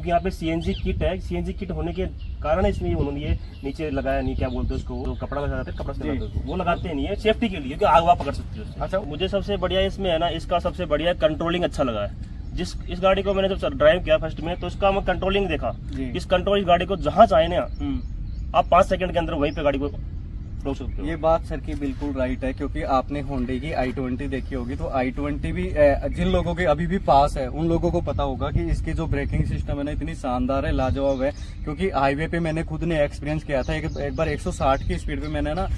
क्योंकि यहाँ पे सीएनजी किट है। सीएनजी किट होने के कारण इसमें उन्होंने ये नीचे लगाया नहीं क्या बोलते उसको जो कपड़ा लगाते हैं कपड़ा से लगाते वो लगाते नहीं है सेफ्टी के लिए क्योंकि आग वाग पकड़ सकती है अच्छा। मुझे सबसे बढ़िया इसमें है ना इसका सबसे बढ़िया कंट्रोलिंग अच्छा लगा है। जिस इस गाड़ी को मैंने जब ड्राइव किया फ़र्स्ट में तो इसका मैं कंट्रोलिंग देखा। इस कंट्रोल इस गाड़ी को जहाँ चाहे ना हम्म। आप पाँच सेकंड के अंदर वहीं पे गाड़ी को ये बात सर की बिल्कुल राइट है क्योंकि आपने होंडे की आई ट्वेंटी देखी होगी तो आई ट्वेंटी भी जिन लोगों के अभी भी पास है उन लोगों को पता होगा कि इसकी जो ब्रेकिंग सिस्टम है ना इतनी शानदार है लाजवाब है क्योंकि हाईवे पे मैंने खुद ने एक्सपीरियंस किया था एक, एक बार 160 की स्पीड पे मैंने ना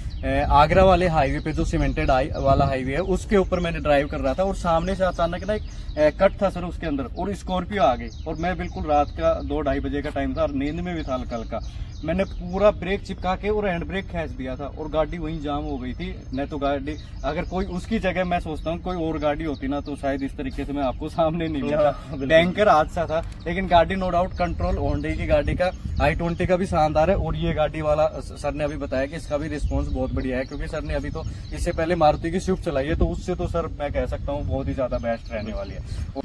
आगरा वाले हाईवे पे जो सीमेंटेड वाला हाईवे है उसके ऊपर मैंने ड्राइव कर रहा था और सामने से अचानक ना एक कट था सर उसके अंदर और स्कॉर्पियो आ गई और मैं बिल्कुल रात का दो ढाई बजे का टाइम था और नींद में भी था हल्का हल्का मैंने पूरा ब्रेक चिपका के और हैंड ब्रेक खींच दिया था और गाड़ी वहीं जाम हो गई थी। नहीं तो गाड़ी अगर कोई उसकी जगह मैं सोचता हूँ कोई और गाड़ी होती ना तो शायद इस तरीके से मैं आपको सामने नहीं मिलता। हाँ, टैंकर हादसा था लेकिन गाड़ी नो डाउट कंट्रोल होंडे की गाड़ी का आई ट्वेंटी का भी शानदार है और ये गाड़ी वाला सर ने अभी बताया कि इसका भी रिस्पॉन्स बहुत बढ़िया है क्योंकि सर ने अभी तो इससे पहले मारुति की स्विफ्ट चलाई है तो उससे तो सर मैं कह सकता हूँ बहुत ही ज़्यादा बेस्ट रहने वाली है।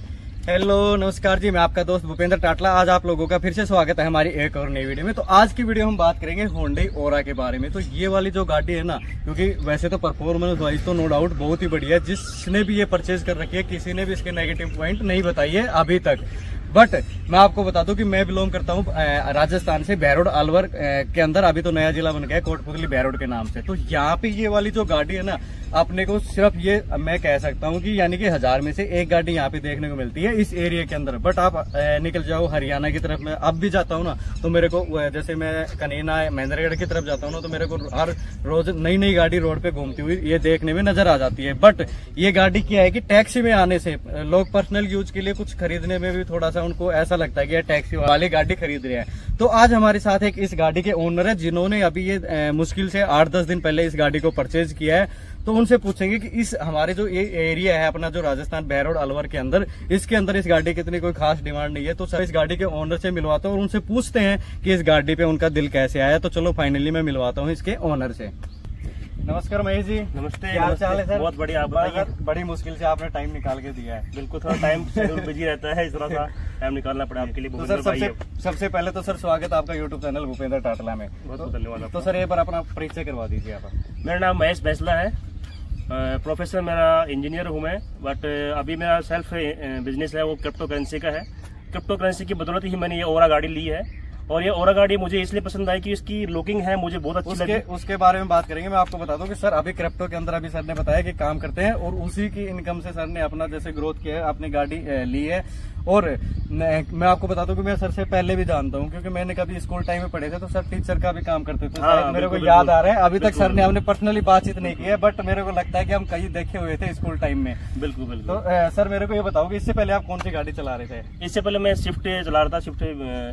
हेलो, नमस्कार जी, मैं आपका दोस्त भूपेंद्र टाटला, आज आप लोगों का फिर से स्वागत है हमारी एक और नई वीडियो में। तो आज की वीडियो हम बात करेंगे होंडे ओरा के बारे में। तो ये वाली जो गाड़ी है ना, क्योंकि वैसे तो परफॉर्मेंस वाइज तो नो डाउट बहुत ही बढ़िया है, जिसने भी ये परचेज कर रखी है, किसी ने भी इसके नेगेटिव पॉइंट नहीं बताई है अभी तक। बट मैं आपको बता दूँ कि मैं बिलोंग करता हूँ राजस्थान से बैरोड अलवर के अंदर। अभी तो नया जिला बन गया कोटपुतली बैरोड के नाम से। तो यहाँ पे ये वाली जो गाड़ी है ना, अपने को सिर्फ़ ये, मैं कह सकता हूँ कि यानी कि हज़ार में से एक गाड़ी यहाँ पे देखने को मिलती है इस एरिया के अंदर। बट आप निकल जाओ हरियाणा की तरफ़। मैं अब भी जाता हूँ ना तो मेरे को जैसे मैं कनीना, महेंद्रगढ़ की तरफ़ जाता हूँ ना तो मेरे को हर रोज नई नई गाड़ी रोड पे घूमती हुई ये देखने में नज़र आ जाती है। बट ये गाड़ी क्या है कि टैक्सी में आने से लोग पर्सनल यूज़ के लिए कुछ खरीदने में भी थोड़ा सा उनको ऐसा लगता है कि टैक्सी वाले गाड़ी खरीद रहे हैं। तो आज हमारे साथ एक इस गाड़ी के ओनर है, जिन्होंने अभी ये मुश्किल से आठ दस दिन पहले इस गाड़ी को परचेज किया है। तो उनसे पूछेंगे कि इस हमारे जो ये एरिया है, अपना जो राजस्थान बैरोड अलवर के अंदर, इसके अंदर इस गाड़ी की इतनी कोई खास डिमांड नहीं है। तो सर, इस गाड़ी के ओनर से मिलवाता हूँ और उनसे पूछते हैं कि इस गाड़ी पे उनका दिल कैसे आया। तो चलो फाइनली मैं मिलवाता हूँ इसके ओनर से। नमस्कार महेश जी। नमस्ते क्या चाल है सर? बहुत बढ़िया आप बताइए। बड़ी- मुश्किल से आपने टाइम निकाल के दिया है। बिल्कुल थोड़ा टाइम शेड्यूल बिज़ी रहता है इस तरह सा टाइम निकालना पड़ा आपके लिए। तो सर सबसे सबसे पहले तो सर स्वागत आपका यूट्यूब चैनल भूपेंद्र टाटला में। बहुत बहुत धन्यवाद तो सर एक बार अपना परिचय करवा दीजिए आप। मेरा नाम महेश बैसला है। प्रोफेसर मेरा इंजीनियर हूँ मैं बट अभी मेरा सेल्फ बिज़नेस है वो क्रिप्टो करेंसी का है। क्रिप्टो करेंसी की बदौलत ही मैंने ये ओरा गाड़ी ली है। और ये ओरा गाड़ी मुझे इसलिए पसंद आई कि इसकी लुकिंग है मुझे बहुत अच्छी उसके लगी। उसके बारे में बात करेंगे मैं आपको बता दूँ कि सर अभी क्रिप्टो के अंदर अभी सर ने बताया कि काम करते हैं और उसी की इनकम से सर ने अपना जैसे ग्रोथ किया है अपनी गाड़ी ली है। और मैं आपको बता दूँ कि मैं सर से पहले भी जानता हूँ क्योंकि मैंने कभी स्कूल टाइम में पढ़े थे तो सर टीचर का भी काम करते थे। हाँ, मेरे को याद आ रहा है। अभी तक सर ने हमने पर्सनली बातचीत नहीं की है बट मेरे को लगता है कि हम कहीं देखे हुए थे स्कूल टाइम में। बिल्कुल तो बिल्कुल अ, सर मेरे को ये बताओ कि इससे पहले आप कौन सी गाड़ी चला रहे थे? इससे पहले मैं स्विफ्ट चला रहा था स्विफ्ट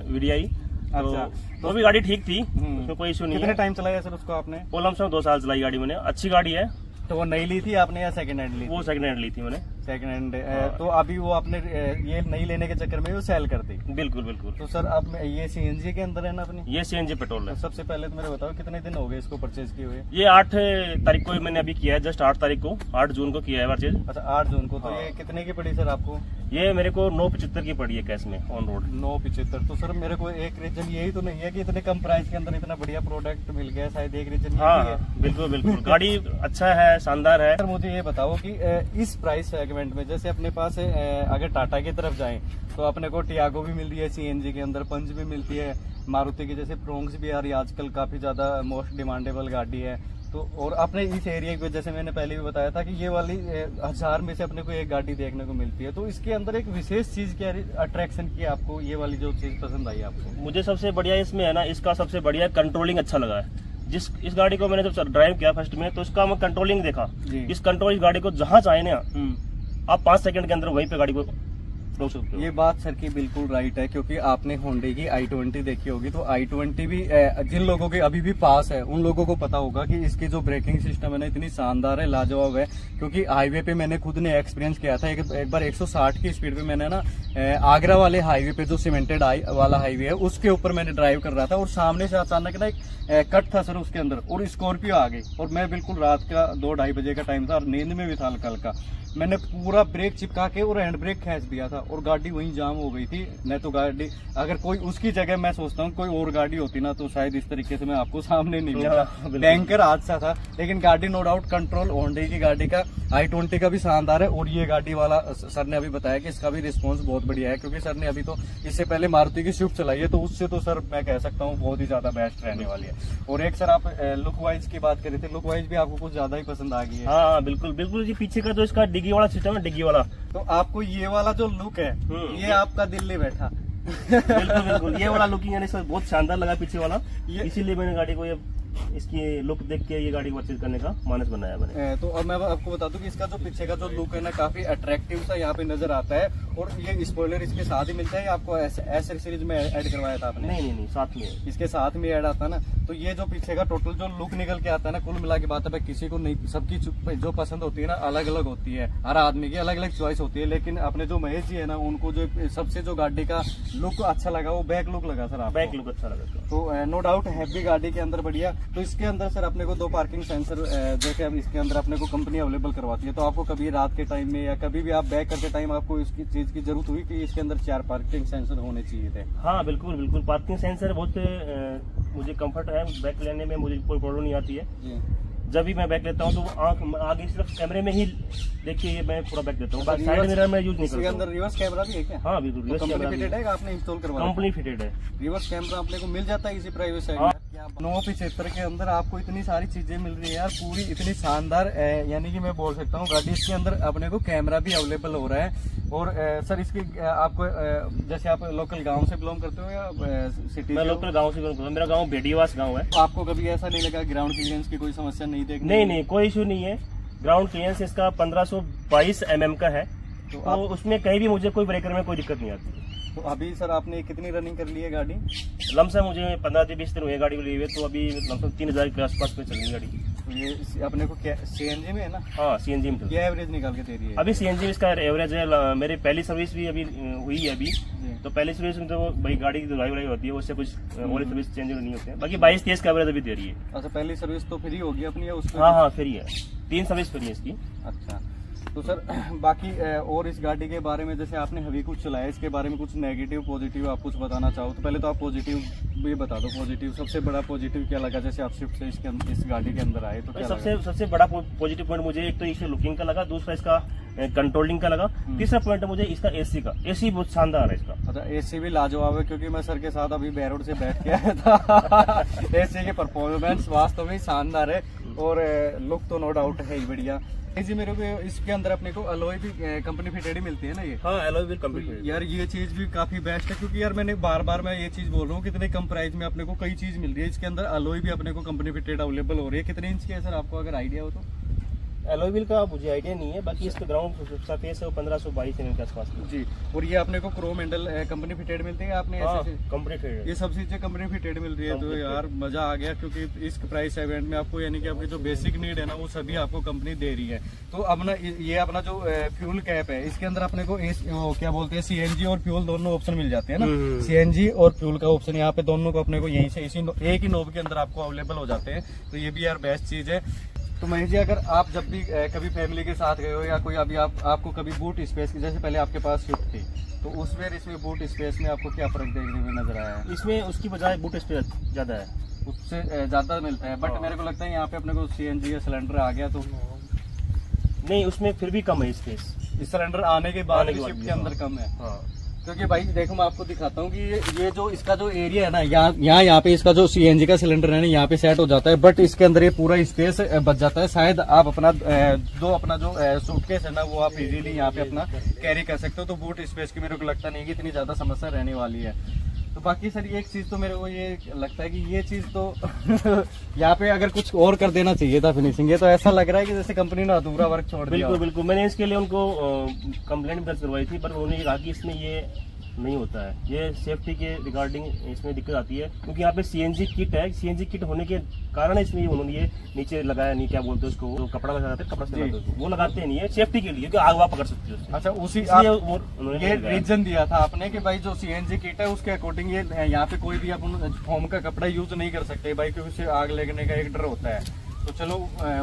वीडियाई तो अच्छा। वो भी गाड़ी ठीक थी हम्म। उसमें कोई इशू नहीं कितने टाइम चलाया सर उसको आपने? ओलम से दो साल चलाई गाड़ी मैंने अच्छी गाड़ी है। तो वो नई ली थी आपने या सेकंड हैंड ली वो सेकंड हैंड ली थी मैंने। सेकंड हैंड हाँ। तो अभी वो आपने ये नहीं लेने के चक्कर में वो सेल कर दी? बिल्कुल बिल्कुल। तो सर मैं- ये सीएनजी के अंदर है ना अपनी? ये सीएनजी पेट्रोल तो है। सबसे पहले तो मेरे बताओ कितने दिन हो गए इसको परचेज किए हुए? ये आठ तारीख को मैंने अभी किया है जस्ट आठ तारीख को आठ जून को किया है परचेज अच्छा आठ जून को तो हाँ। ये कितने की पड़ी सर आपको? ये मेरे को नौ पचहत्तर की पड़ी है कैश में ऑन रोड नौ पिछहत्तर तो सर मेरे को एक रीजन यही तो नहीं है कि इतने कम प्राइस के अंदर इतना बढ़िया प्रोडक्ट मिल गया शायद एक रीजन हाँ है हाँ, बिल्कुल बिल्कुल। गाड़ी अच्छा है शानदार है। सर मुझे ये बताओ कि इस प्राइस सेगमेंट में। जैसे अपने पास अ, अगर टाटा की तरफ़ जाएँ तो अपने को टियागो भी मिल रही है सीएनजी के अंदर पंच भी मिलती है मारुति की जैसे प्रोंग्स भी आ रही है आजकल काफ़ी ज़्यादा मोस्ट डिमांडेबल गाड़ी है। तो और अपने इस एरिया को जैसे मैंने पहले भी बताया था कि ये वाली हज़ार में से अपने को एक गाड़ी देखने को मिलती है। तो इसके अंदर एक विशेष चीज़ क्या अट्रैक्शन की आपको ये वाली जो चीज़ पसंद आई आपको? मुझे सबसे बढ़िया इसमें है ना इसका सबसे बढ़िया कंट्रोलिंग अच्छा लगा है। जिस इस गाड़ी को मैंने जब ड्राइव किया फ़र्स्ट में तो इसका मैं कंट्रोलिंग देखा। इस कंट्रोल इस गाड़ी को जहाँ चाहे ना हम्म। आप पाँच सेकंड के अंदर वहीं पे गाड़ी को रोक सकते हो। ये बात सर की बिल्कुल राइट है क्योंकि आपने होंडे की आई ट्वेंटी देखी होगी तो आई ट्वेंटी भी जिन लोगों के अभी भी पास है उन लोगों को पता होगा कि इसकी जो ब्रेकिंग सिस्टम है ना इतनी शानदार है लाजवाब है क्योंकि हाईवे पे मैंने खुद ने एक्सपीरियंस किया था एक, एक बार 160 की स्पीड पे मैंने ना आगरा वाले हाईवे पे जो सीमेंटेड वाला हाईवे है उसके ऊपर मैंने ड्राइव कर रहा था और सामने से अचानक ना एक कट था सर उसके अंदर और स्कॉर्पियो आ गई और मैं बिल्कुल रात का दो ढाई बजे का टाइम था और नींद में भी था हल्का हल्का मैंने पूरा ब्रेक चिपका के और हैंड ब्रेक खींच दिया था और गाड़ी वहीं जाम हो गई थी। नहीं तो गाड़ी अगर कोई उसकी जगह मैं सोचता हूँ कोई और गाड़ी होती ना तो शायद इस तरीके से मैं आपको सामने नहीं मिलता। हाँ, बिल्कुल। बैंकर हादसा था लेकिन गाड़ी नो डाउट कंट्रोल होंडे की गाड़ी का आई ट्वेंटी का भी शानदार है और ये गाड़ी वाला सर ने अभी बताया कि इसका भी रिस्पॉन्स बहुत बढ़िया है क्योंकि सर ने अभी तो इससे पहले मारुति की स्विफ्ट चलाई है तो उससे तो सर मैं कह सकता हूँ बहुत ही ज़्यादा बेस्ट रहने वाली है। और एक सर आप लुक वाइज की बात करी थे लुक वाइज भी आपको कुछ ज़्यादा ही पसंद आ गई है हाँ। हाँ बिल्कुल बिल्कुल जी पीछे का तो इसका डिग्गी वाला सिस्टम है डिग्गी वाला। तो आपको ये वाला जो लुक है हम्म। ये आपका दिल्ली बैठा। बिल्कुल बिल्कुल। ये वाला लुकिंग बहुत शानदार लगा पीछे वाला। इसीलिए मैंने गाड़ी को ये इसकी लुक देख के ये गाड़ी को परचेज करने का मानस बनाया मैंने। तो अब मैं आपको बता दूँ कि इसका जो पीछे का जो लुक है ना काफ़ी अट्रैक्टिव सा यहाँ पे नज़र आता है। और ये स्पॉइलर इसके साथ ही मिलता है आपको एस सीरीज़ में ऐड करवाया था आपने? नहीं नहीं नहीं साथ में। इसके साथ में ऐड आता है ना। तो ये जो पीछे का टोटल जो लुक निकल के आता है ना कुल मिला के बात है किसी को नहीं सबकी जो पसंद होती है ना अलग अलग होती है। हर आदमी की अलग अलग चॉइस होती है लेकिन अपने जो महेश जी है ना उनको जो सबसे जो गाड़ी का लुक अच्छा लगा वो बैक लुक लगा सर बैक लुक अच्छा लगा तो नो डाउट हैवी गाड़ी के अंदर बढ़िया। तो इसके अंदर सर अपने को दो पार्किंग सेंसर जैसे अब इसके अंदर अपने को कंपनी अवेलेबल करवाती है। तो आपको कभी रात के टाइम में या कभी भी आप बैक करते टाइम आपको इसकी चीज़ की ज़रूरत हुई कि इसके अंदर चार पार्किंग सेंसर होने चाहिए थे? हाँ बिल्कुल बिल्कुल। पार्किंग सेंसर बहुत मुझे कंफर्ट है। बैक लेने में मुझे कोई प्रॉब्लम नहीं आती है। जब भी मैं बैक लेता हूँ तो आँख आगे सिर्फ़ कैमरे में ही देखिए ये मैं पूरा बैक लेता हूँ। अच्छा, साइड मिरर में यूज़ नहीं इसके करता अंदर रिवर्स कैमरा भी है क्या? हाँ बिल्कुल reverse कंपनी फिटेड है। आपने इंस्टॉल करवाया कंपनी फिटेड है। रिवर्स कैमरा अपने को मिल जाता है इसी प्राइवेट साइड हाँ। में? नौ पिछहत्तर के अंदर आपको इतनी सारी चीज़ें मिल रही है यार पूरी इतनी शानदार यानी कि मैं बोल सकता हूँ गाड़ी इसके अंदर अपने को कैमरा भी अवेलेबल हो रहा है। और सर इसकी आपको जैसे आप लोकल गाँव से बिलोंग करते हो या सिटी मैं लोकल गाँव से बिलोंग करता हूँ। मेरा गाँव बेडीवास गाँव है। आपको कभी ऐसा नहीं लगा ग्राउंड क्लियरेंस की कोई समस्या नहीं देखने नहीं नहीं कोई इशू नहीं है। ग्राउंड क्लियरेंस इसका 1522 एमएम का है। तो तो उसमें कहीं भी मुझे कोई ब्रेकर में कोई दिक्कत नहीं आती। तो अभी सर आपने कितनी रनिंग कर ली है गाड़ी? लमसम मुझे पंद्रह से बीस दिन हुए गाड़ी को लिए हुए तो अभी लमसम तीन हज़ार के आसपास में चल रही गाड़ी। तो ये अपने को क्या सीएनजी में है ना? हाँ सीएनजी में चल रही है। क्या एवरेज निकाल के दे रही है? अभी सी सीएनजी इसका एवरेज है मेरी पहली सर्विस भी अभी हुई है अभी। तो पहली सर्विस में तो भाई गाड़ी की धुलाई वुलाई होती है उससे कुछ और सर्विस चेंज नहीं होते हैं। बाकी बाईस तेईस का एवरेज अभी दे रही है। अच्छा पहली सर्विस तो फ्री होगी अपनी हाँ हाँ फ्री है तीन सर्विस फ्री है इसकी। अच्छा। तो सर बाकी और इस गाड़ी के बारे में जैसे आपने अभी कुछ चलाया इसके बारे में कुछ नेगेटिव पॉजिटिव आप कुछ बताना चाहो तो पहले तो आप पॉजिटिव भी बता दो। पॉजिटिव सबसे बड़ा पॉजिटिव क्या लगा जैसे आप शिफ्ट से इसके इस गाड़ी के अंदर आए तो क्या सबसे लगा? सबसे बड़ा पॉजिटिव पॉइंट मुझे एक तो इसके लुकिंग का लगा दूसरा इसका कंट्रोलिंग का लगा हम्म। तीसरा पॉइंट मुझे इसका एसी का। एसी बहुत शानदार है इसका। अच्छा एसी भी लाजवाब है क्योंकि मैं सर के साथ अभी बैरोड से बैठ के आया था। एसी की परफॉर्मेंस वास्तव में शानदार है और लुक तो नो डाउट है ही बढ़िया। जी मेरे को इसके अंदर अपने को अलोई भी कंपनी फिटेड ही मिलती है ना ये? हाँ अलोई भी कंपनी तो यार ये चीज़ भी काफ़ी बेस्ट है क्योंकि यार मैंने बार बार मैं ये चीज़ बोल रहा हूँ कितने कम प्राइस में अपने को कई चीज़ मिल रही है। इसके अंदर अलोई भी अपने को कंपनी फिटेड अवेलेबल हो रही है। कितने इंच की है सर आपको अगर आइडिया हो तो। एलोई व्हील का मुझे आइडिया नहीं है बाकी इसका ग्राउंड सरफेस है वो पंद्रह सौ बाईस एम के आसपास जी और ये अपने को क्रोम हैंडल कंपनी फिटेड मिलती है आपने कंप्लीट है ये सब चीज़ें कंपनी फिटेड मिल रही है तो यार मज़ा आ गया क्योंकि इस प्राइस इवेंट में आपको यानी कि आपकी जो बेसिक नीड है ना वो सभी आपको कंपनी दे रही है। तो अपना ये अपना जो फ्यूल कैप है इसके अंदर अपने को क्या बोलते हैं सीएनजी और फ्यूल दोनों ऑप्शन मिल जाते हैं ना? हम्म। सीएनजी और फ्यूल का ऑप्शन यहाँ पे दोनों को अपने को यहीं से इसी एक ही नोब के अंदर आपको अवेलेबल हो जाते हैं। तो ये भी यार बेस्ट चीज़ है। तो महेश जी अगर आप जब भी कभी फैमिली के साथ गए हो या कोई अभी आप आपको कभी बूट स्पेस की जैसे पहले आपके पास स्विफ्ट थी तो उसमें इसमें बूट स्पेस में आपको क्या फ़र्क देखने में नज़र आया है इसमें उसकी बजाय बूट स्पेस ज़्यादा है उससे ज़्यादा मिलता है बट। मेरे को लगता है यहाँ पे अपने को सीएनजी या सिलेंडर आ गया तो नहीं उसमें फिर भी कम है स्पेस इस सिलेंडर आने के बाद शिफ्ट के अंदर हाँ। कम है हाँ क्योंकि भाई, देखो, मैं आपको दिखाता हूँ कि ये जो इसका जो एरिया है ना, यहाँ यहाँ यहाँ पे इसका जो सीएनजी का सिलेंडर है ना, यहाँ पे सेट हो जाता है बट इसके अंदर ये पूरा स्पेस बच जाता है। शायद आप अपना दो जो अपना जो सूटकेस है ना, वो आप इजीली यहाँ पे अपना कैरी कर सकते हो तो बूट स्पेस की मेरे को लगता नहीं कि इतनी ज़्यादा समस्या रहने वाली है। तो बाकी सर, एक चीज़ तो मेरे को ये लगता है कि ये चीज़ तो यहाँ पे अगर कुछ और कर देना चाहिए था फिनिशिंग ये तो ऐसा लग रहा है कि जैसे कंपनी ने अधूरा वर्क छोड़ दिया। बिल्कुल बिल्कुल। मैंने इसके लिए उनको कंप्लेंट दर्ज करवाई थी, पर उन्होंने कहा कि इसमें ये नहीं होता है। ये सेफ्टी के रिगार्डिंग इसमें दिक्कत आती है क्योंकि यहाँ पे सीएनजी किट है। सीएनजी किट होने के कारण इसमें उन्होंने ये नीचे लगाया नहीं क्या बोलते हैं उसको वो कपड़ा लगाते हैं कपड़ा से लगाते हैं वो लगाते नहीं है सेफ्टी के लिए क्योंकि आग वाग पकड़ सकती है अच्छा उसी ये रीजन दिया था आपने की भाई जो सीएनजी किट है उसके अकॉर्डिंग ये यहाँ पे कोई भी अपन फॉर्म का कपड़ा यूज़ नहीं कर सकते भाई क्योंकि आग लगने का एक डर होता है। तो चलो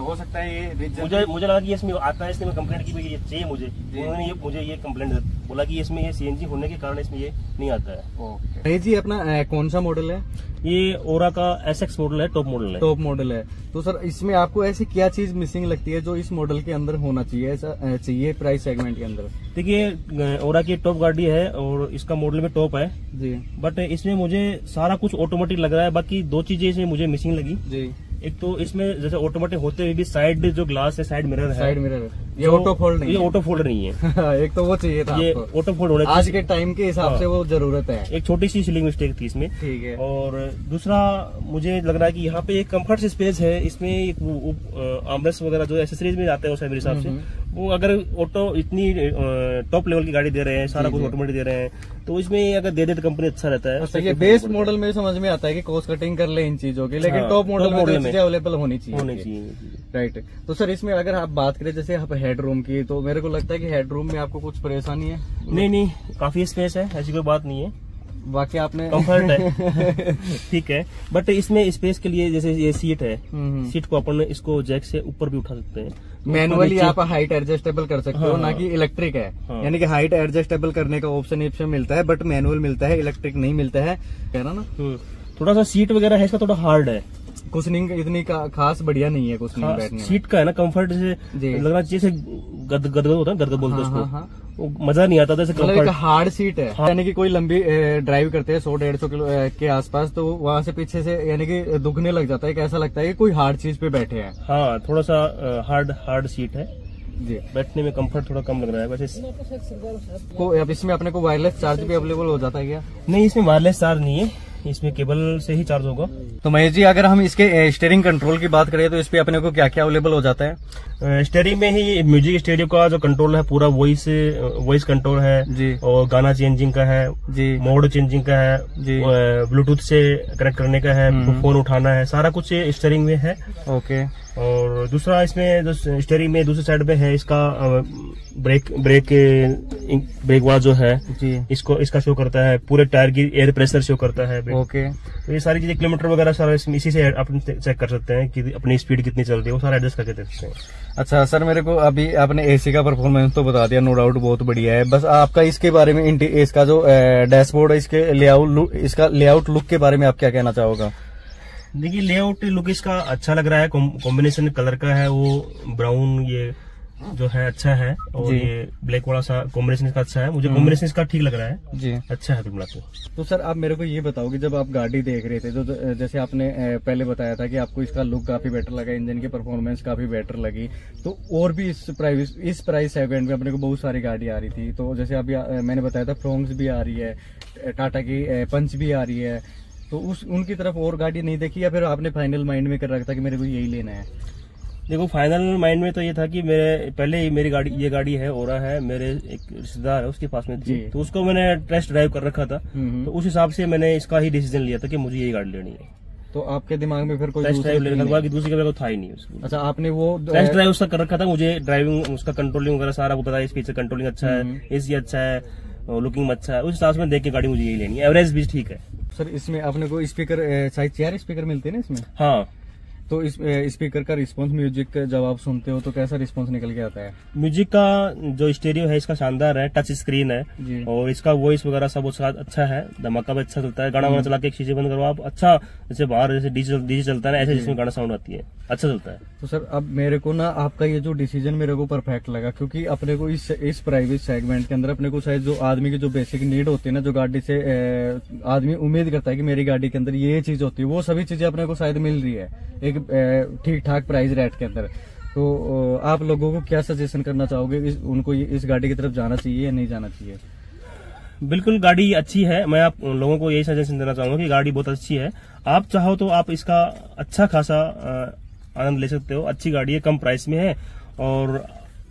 हो सकता है ये मुझे मुझे लगा कि इसमें आता है इसलिए मैं कंप्लेंट की भी ये चाहिए मुझे। उन्होंने ये मुझे ये कंप्लेंट बोला कि इसमें ये सीएनजी होने के कारण इसमें ये नहीं आता है। ओके। जी अपना कौन सा मॉडल है? ये ओरा का एस एक्स मॉडल है टॉप मॉडल है। टॉप मॉडल है। तो सर इसमें आपको ऐसी क्या चीज़ मिसिंग लगती है जो इस मॉडल के अंदर होना चाहिए ऐसा चाहिए प्राइस सेगमेंट के अंदर? देखिए ओरा की टॉप गाड़ी है और इसका मॉडल में टॉप है। जी। बट इसमें मुझे सारा कुछ ऑटोमेटिक लग रहा है बाकी दो चीज़ें इसमें मुझे मिसिंग लगी। जी। एक तो इसमें जैसे ऑटोमेटिक होते हुए भी साइड जो ग्लास है साइड मिरर है। साइड मिरर ये ऑटो फोल्ड नहीं ये ऑटो फोल्ड नहीं है। एक तो वो चाहिए था ये ऑटो फोल्ड होने आज के टाइम के हिसाब हाँ। से वो ज़रूरत है। एक छोटी सी सिलिंग मिस्टेक थी इसमें। ठीक है। और दूसरा मुझे लग रहा है कि यहाँ पे एक कंफर्ट स्पेस है। इसमें एक आमरेस वगैरह जो एसेसरीज में जाते हैं उस मेरे हिसाब से। हम्म, वो अगर ऑटो इतनी टॉप लेवल की गाड़ी दे रहे हैं सारा कुछ ऑटोमेटिक दे रहे हैं तो इसमें अगर दे दे तो कंपनी अच्छा रहता है। अच्छा ये बेस मॉडल में समझ में आता है कि कॉस्ट कटिंग कर ले इन चीज़ों की लेकिन हाँ, टॉप मॉडल में तो अवेलेबल होनी चाहिए होने चाहिए। राइट तो सर इसमें अगर आप बात करें जैसे आप हेड रूम की तो मेरे को लगता है कि हेड रूम में आपको कुछ परेशानी है? नहीं नहीं काफ़ी स्पेस है ऐसी कोई बात नहीं है। बाकी आपने कंफर्ट है। ठीक है बट इसमें स्पेस के लिए जैसे ये सीट है हम्म, सीट को अपन इसको जैक से ऊपर भी उठा सकते हैं। मैनुअली आप हाइट एडजस्टेबल कर सकते हाँ, हो हाँ, ना कि इलेक्ट्रिक है। हाँ। यानी कि हाइट एडजस्टेबल करने का ऑप्शन इसमें मिलता है बट मैनुअल मिलता है इलेक्ट्रिक नहीं मिलता है। कह रहा ना? हम्म, थोड़ा सा सीट वगैरह है इसका थोड़ा हार्ड है। कुशनिंग इतनी का, खास बढ़िया नहीं है कुशनिंग हाँ, बैठने सीट का है ना कंफर्ट से। लगना चाहिए जैसे गद गदगद होता है गदगद बोलते हैं उसको। हाँ, हाँ। वो मज़ा नहीं आता था जैसे मतलब एक हार्ड सीट है। हाँ। यानी कि कोई लंबी ड्राइव करते हैं सौ डेढ़ सौ किलो के आसपास तो वहाँ से पीछे से यानी कि दुखने लग जाता है ऐसा लगता है कि कोई हार्ड चीज़ पे बैठे हैं। हाँ थोड़ा सा हार्ड हार्ड सीट है। जी। बैठने में कंफर्ट थोड़ा कम लग रहा है वैसे को अब इसमें अपने को वायरलेस चार्ज भी अवेलेबल हो जाता है क्या? नहीं इसमें वायरलेस चार्ज नहीं है। इसमें केबल से ही चार्ज होगा। तो महेश जी अगर हम इसके स्टेयरिंग कंट्रोल की बात करें तो इस पे अपने को क्या क्या अवेलेबल हो जाता है? स्टेयरिंग में ही म्यूज़िक स्टेडियो का जो कंट्रोल है पूरा वॉइस वॉइस कंट्रोल है जी। और गाना चेंजिंग का है जी। मोड चेंजिंग का है जी। ब्लूटूथ से कनेक्ट करने का है हम्म। फ़ोन उठाना है सारा कुछ स्टेयरिंग में है। ओके और दूसरा इसमें जो स्टेरिंग में दूसरी साइड में है इसका ब्रेक ब्रेक ब्रेक वाला जो है जी। इसको इसका शो करता है पूरे टायर की एयर प्रेशर शो करता है ओके तो ये सारी चीज़ें किलोमीटर वगैरह सारा इसी से अपन चेक कर सकते हैं कि अपनी स्पीड कितनी चल रही है वो सारा एडजस्ट करके देख सकते हैं। अच्छा सर मेरे को अभी आपने एसी का परफॉर्मेंस तो बता दिया नो डाउट बहुत बढ़िया है। बस आपका इसके बारे में इसका जो डैशबोर्ड है इसके लेआउट इसका लेआउट लुक के बारे में आप क्या कहना चाहोगे? देखिए लेआउट लुक इसका अच्छा लग रहा है कॉम्बिनेशन कलर का है वो ब्राउन ये जो है अच्छा है और ये ब्लैक वाला सा कॉम्बिनेशन इसका अच्छा है। मुझे कॉम्बिनेशन इसका ठीक लग रहा है। जी। अच्छा है बिमला को। तो सर आप मेरे को ये बताओ कि जब आप गाड़ी देख रहे थे तो जैसे आपने पहले बताया था कि आपको इसका लुक काफ़ी बेटर लगा इंजन की परफॉर्मेंस काफ़ी बेटर लगी तो और भी इस प्राइस इस प्राइस सेगमेंट में अपने को बहुत सारी गाड़ी आ रही थी। तो जैसे अभी मैंने बताया था फ्रोंग्स भी आ रही है टाटा की पंच भी आ रही है तो उस उनकी तरफ़ और गाड़ी नहीं देखी या फिर आपने फाइनल माइंड में कर रखा था कि मेरे को यही लेना है? देखो फाइनल माइंड में तो ये था कि मेरे पहले ही मेरी गाड़ी ये गाड़ी है ओरा है मेरे एक रिश्तेदार है उसके पास में थी। तो उसको मैंने टेस्ट ड्राइव कर रखा था। हम्म। तो उस हिसाब से मैंने इसका ही डिसीज़न लिया था कि मुझे यही गाड़ी लेनी है। तो आपके दिमाग में फिर कोई टेस्ट ड्राइव लेने नहीं? के दूसरी का था ही नहीं उसकी। अच्छा आपने वो टेस्ट ड्राइव उसका कर रखा था मुझे ड्राइविंग उसका कंट्रोलिंग वगैरह सारा वो पता है इसकी कंट्रोलिंग अच्छा हम्म। है एसी अच्छा है। लुकिंग अच्छा है। उस हिसाब से देख के गाड़ी मुझे यही लेनी है। एवरेज भी ठीक है। सर इसमें अपने को स्पीकर शायद चार स्पीकर मिलते हैं ना इसमें? हाँ। तो इस स्पीकर का रिस्पांस म्यूज़िक का जब आप सुनते हो तो कैसा रिस्पांस निकल के आता है? म्यूज़िक का जो स्टेरियो है इसका शानदार है टच स्क्रीन है। और इसका वॉइस वगैरह सब उसका अच्छा है धमाका भी अच्छा चलता है। गाना वाना चला के एक चीज़ें बंद करो आप। अच्छा जैसे बाहर जैसे डीजे डीजे चलता है ना ऐसे जिसमें गाना साउंड आती है। अच्छा चलता है। तो सर अब मेरे को ना आपका ये जो डिसीज़न मेरे को परफेक्ट लगा क्योंकि अपने को इस इस प्राइवेट सेगमेंट के अंदर अपने को शायद जो आदमी की जो बेसिक नीड होती है ना जो गाड़ी से आदमी उम्मीद करता है कि मेरी गाड़ी के अंदर ये चीज़ होती है वो सभी चीज़ें अपने को शायद मिल रही है। एक ठीक ठाक प्राइस रेट के अंदर। तो आप लोगों को क्या सजेशन करना चाहोगे? इस, उनको इस गाड़ी की तरफ़ जाना चाहिए या नहीं जाना चाहिए? बिल्कुल गाड़ी अच्छी है। मैं आप लोगों को यही सजेशन देना चाहूँगा कि गाड़ी बहुत अच्छी है। आप चाहो तो आप इसका अच्छा खासा आनंद ले सकते हो। अच्छी गाड़ी है कम प्राइस में है और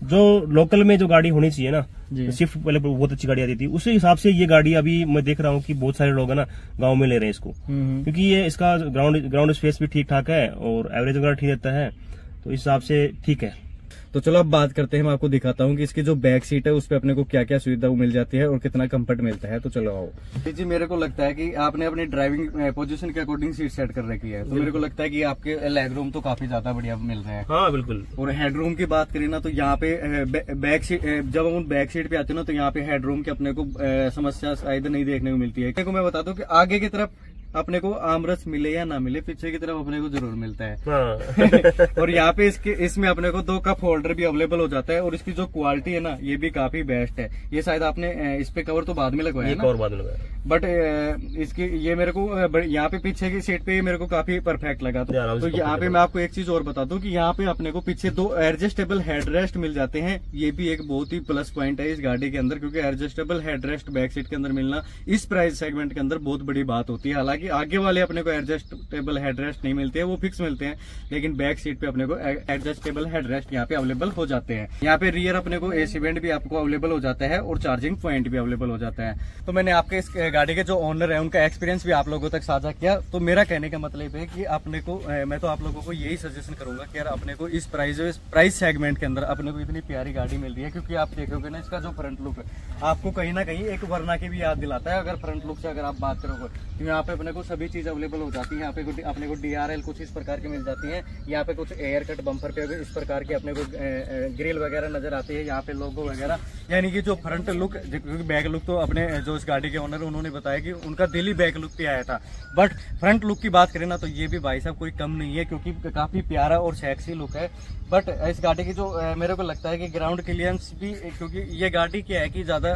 जो लोकल में जो गाड़ी होनी चाहिए ना। स्विफ्ट पहले बहुत अच्छी गाड़ी आती थी। उसी हिसाब से ये गाड़ी अभी मैं देख रहा हूँ कि बहुत सारे लोग है ना गाँव में ले रहे हैं इसको। हम्म क्योंकि ये इसका ग्राउंड ग्राउंड स्पेस भी ठीक ठाक है और एवरेज वगैरह ठीक रहता है तो इस हिसाब से ठीक है। तो चलो अब बात करते हैं मैं आपको दिखाता हूँ कि इसकी जो बैक सीट है उस पर अपने को क्या क्या सुविधा मिल जाती है और कितना कंफर्ट मिलता है। तो चलो आओ। जी मेरे को लगता है कि आपने अपनी ड्राइविंग पोजीशन के अकॉर्डिंग सीट सेट कर रखी है। तो मेरे को लगता है कि आपके लेग रूम तो काफ़ी ज़्यादा बढ़िया मिल रहे हैं। हाँ बिल्कुल। और हेडरूम की बात करें ना तो यहाँ पे बैक सीट जब हम बैक सीट पे आते हैं ना तो यहाँ पे हेडरूम की अपने को समस्या शायद नहीं देखने को मिलती है। मैं बता दूँ कि आगे की तरफ़ अपने को आमरस मिले या ना मिले पीछे की तरफ़ अपने को ज़रूर मिलता है। हाँ। और यहाँ पे इसके इसमें अपने को दो कप होल्डर भी अवेलेबल हो जाता है और इसकी जो क्वालिटी है ना ये भी काफ़ी बेस्ट है। ये शायद आपने इस पे कवर तो बाद में लगवाया कवर बाद में बट इसकी ये मेरे को यहाँ पे पीछे की सीट पे मेरे को काफ़ी परफेक्ट लगा तो, तो यहाँ पे मैं आपको एक चीज़ और बता दूँ कि यहाँ पे अपने को पीछे दो एडजस्टेबल हेडरेस्ट मिल जाते हैं। ये भी एक बहुत ही प्लस पॉइंट है इस गाड़ी के अंदर क्योंकि एडजस्टेबल हेडरेस्ट बैक सीट के अंदर मिलना इस प्राइस सेगमेंट के अंदर बहुत बड़ी बात होती है। हालाँकि आगे वाले अपने को एडजस्टेबल हेडरेस्ट नहीं मिलते हैं वो फिक्स मिलते हैं, लेकिन बैक सीट पे अपने को एडजस्टेबल हेडरेस्ट यहाँ पे अवेलेबल हो जाते हैं। यहाँ पे रियर अपने को एसी वेंट भी आपको अवेलेबल हो जाता है और चार्जिंग पॉइंट भी अवेलेबल हो जाता है। तो मैंने आपके इस गाड़ी के जो ओनर है, उनका एक्सपीरियंस भी आप लोगों तक साझा किया। तो मेरा कहने का मतलब है कि अपने को मैं तो आप लोगों को यही सजेशन करूँगा कि यार अपने को इस प्राइस प्राइस सेगमेंट के अंदर अपने को इतनी प्यारी गाड़ी मिल रही है, क्योंकि आप देखोगे ना इसका जो फ्रंट लुक है आपको कहीं ना कहीं एक वरना की भी याद दिलाता है। अगर फ्रंट लुक से अगर आप बात करोगे तो यहाँ पे अपने को सभी चीज़ अवेलेबल हो जाती है। यहाँ पे अपने को डीआरएल कुछ इस प्रकार की मिल जाती है। यहाँ पे कुछ एयर कट बम्पर पे इस प्रकार की अपने को ग्रिल वगैरह नज़र आती है। यहाँ पे लोगो वगैरह। यानी कि जो फ्रंट लुक क्योंकि बैक लुक तो अपने जो इस गाड़ी के ओनर उन्होंने बताया कि उनका दिल्ली बैक लुक पे आया था। बट फ्रंट लुक की बात करें ना तो ये भी भाई साहब कोई कम नहीं है, क्योंकि काफ़ी प्यारा और सेक्सी लुक है। बट इस गाड़ी की जो मेरे को लगता है कि ग्राउंड क्लियरेंस भी क्योंकि ये गाड़ी क्या है कि ज़्यादा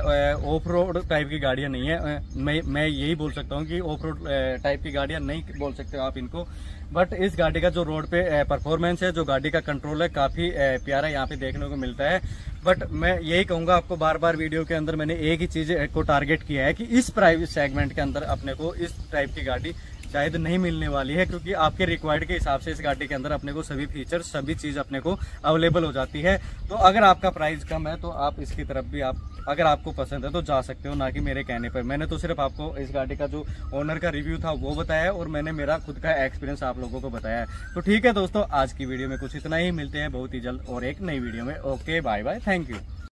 ऑफ़ रोड टाइप की गाड़ियाँ नहीं है। मैं मैं यही बोल सकता हूँ कि ऑफ़ रोड टाइप की गाड़ियाँ नहीं बोल सकते आप इनको। बट इस गाड़ी का जो रोड पे परफॉर्मेंस है, जो गाड़ी का कंट्रोल है, काफ़ी प्यारा यहाँ पे देखने को मिलता है। बट मैं यही कहूँगा आपको बार बार वीडियो के अंदर मैंने एक ही चीज़ को टारगेट किया है कि इस प्राइवेट सेगमेंट के अंदर अपने को इस टाइप की गाड़ी शायद नहीं मिलने वाली है, क्योंकि आपके रिक्वायर्ड के हिसाब से इस गाड़ी के अंदर अपने को सभी फीचर सभी चीज़ अपने को अवेलेबल हो जाती है। तो अगर आपका प्राइस कम है तो आप इसकी तरफ़ भी आप, अगर आपको पसंद है तो जा सकते हो, ना कि मेरे कहने पर। मैंने तो सिर्फ़ आपको इस गाड़ी का जो ओनर का रिव्यू था, वो बताया और मैंने मेरा खुद का एक्सपीरियंस आप लोगों को बताया है। तो ठीक है दोस्तों, आज की वीडियो में कुछ इतना ही, मिलते हैं बहुत ही जल्द और एक नई वीडियो में। Okay bye bye thank you